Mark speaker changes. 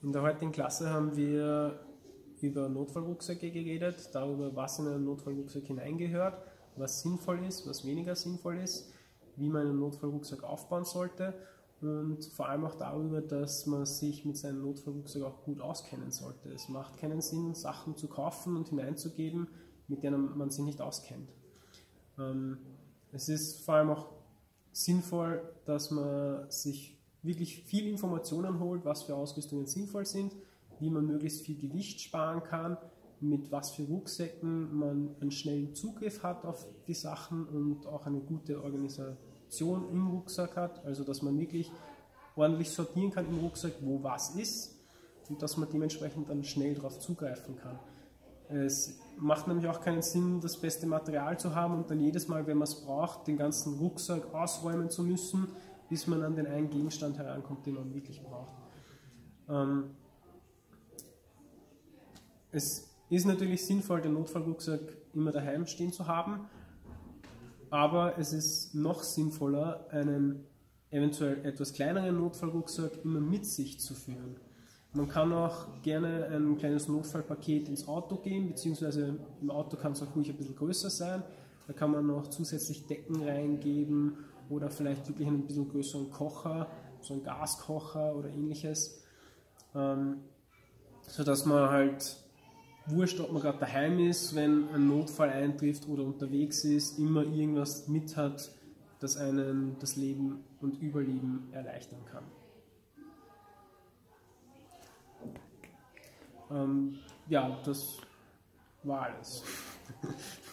Speaker 1: In der heutigen Klasse haben wir über Notfallrucksäcke geredet, darüber, was in einen Notfallrucksack hineingehört, was sinnvoll ist, was weniger sinnvoll ist, wie man einen Notfallrucksack aufbauen sollte und vor allem auch darüber, dass man sich mit seinem Notfallrucksack auch gut auskennen sollte. Es macht keinen Sinn, Sachen zu kaufen und hineinzugeben, mit denen man sich nicht auskennt. Ähm, es ist vor allem auch sinnvoll, dass man sich wirklich viel Informationen holt, was für Ausrüstungen sinnvoll sind, wie man möglichst viel Gewicht sparen kann, mit was für Rucksäcken man einen schnellen Zugriff hat auf die Sachen und auch eine gute Organisation im Rucksack hat, also dass man wirklich ordentlich sortieren kann im Rucksack, wo was ist und dass man dementsprechend dann schnell darauf zugreifen kann. Es macht nämlich auch keinen Sinn, das beste Material zu haben und dann jedes Mal, wenn man es braucht, den ganzen Rucksack ausräumen zu müssen, bis man an den einen Gegenstand herankommt, den man wirklich braucht. Ähm, es ist natürlich sinnvoll, den Notfallrucksack immer daheim stehen zu haben, aber es ist noch sinnvoller, einen eventuell etwas kleineren Notfallrucksack immer mit sich zu führen. Man kann auch gerne ein kleines Notfallpaket ins Auto geben, beziehungsweise im Auto kann es auch ruhig ein bisschen größer sein. Da kann man noch zusätzlich Decken reingeben oder vielleicht wirklich einen bisschen größeren Kocher, so einen Gaskocher oder ähnliches, ähm, sodass man halt wurscht, ob man gerade daheim ist, wenn ein Notfall eintrifft oder unterwegs ist, immer irgendwas mit hat, das einen das Leben und Überleben erleichtern kann. Ähm, ja, das war alles.